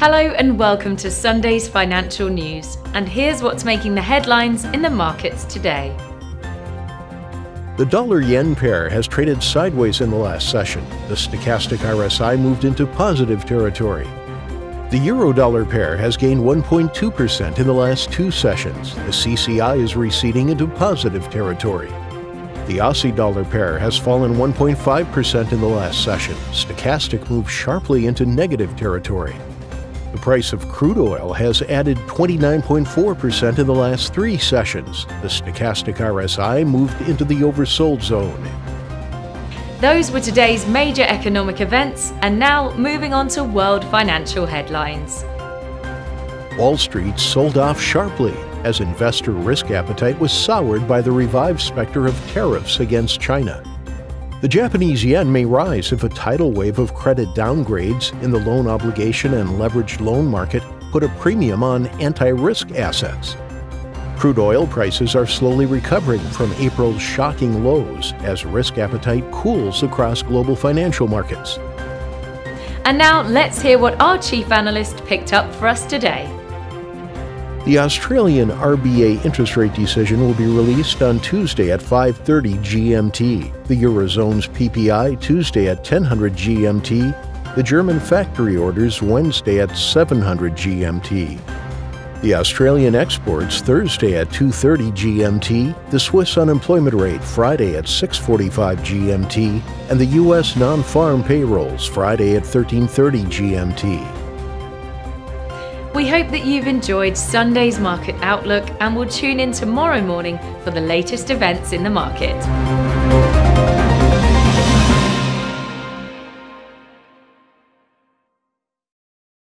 Hello and welcome to Sunday's financial news. And here's what's making the headlines in the markets today. The dollar yen pair has traded sideways in the last session. The stochastic RSI moved into positive territory. The euro dollar pair has gained 1.2% in the last two sessions. The CCI is receding into positive territory. The Aussie dollar pair has fallen 1.5% in the last session. Stochastic moved sharply into negative territory. The price of crude oil has added 29.4% in the last three sessions. The stochastic RSI moved into the oversold zone. Those were today's major economic events, and now moving on to world financial headlines. Wall Street sold off sharply as investor risk appetite was soured by the revived specter of tariffs against China. The Japanese yen may rise if a tidal wave of credit downgrades in the loan obligation and leveraged loan market put a premium on anti risk assets. Crude oil prices are slowly recovering from April's shocking lows as risk appetite cools across global financial markets. And now let's hear what our chief analyst picked up for us today. The Australian RBA interest rate decision will be released on Tuesday at 5:30 GMT. The Eurozone's PPI Tuesday at 10:00 GMT. The German factory orders Wednesday at 700 GMT. The Australian exports Thursday at 2:30 GMT, the Swiss unemployment rate Friday at 6:45 GMT, and the US non-farm payrolls Friday at 13:30 GMT. We hope that you've enjoyed Sunday's market outlook and will tune in tomorrow morning for the latest events in the market.